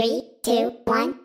Three, two, one,